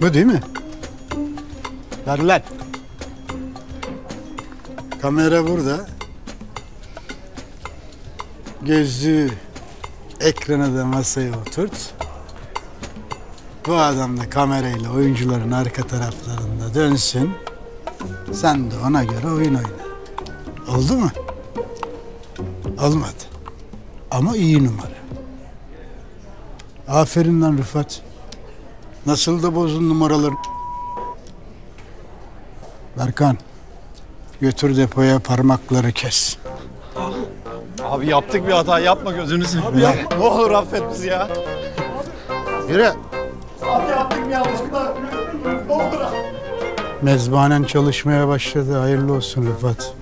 Bu değil mi? Ver lan. Kamera burada. Gözlüğü ekrana da masaya oturt. Bu adam da kamerayla oyuncuların arka taraflarında dönsün. Sen de ona göre oyun oyna. Oldu mu? Olmadı. Ama iyi numara. Aferin lan Rıfat. Nasıl da bozdun numaraları. Berkan, götür depoya parmakları kes. Abi yaptık bir hata yapma gözünü seveyim. Ya. Ne olur affet bizi ya. Yürü. Abi yaptık bir yanlışlıkla. Ne olur abi. Mezbahanen çalışmaya başladı. Hayırlı olsun Rıfat.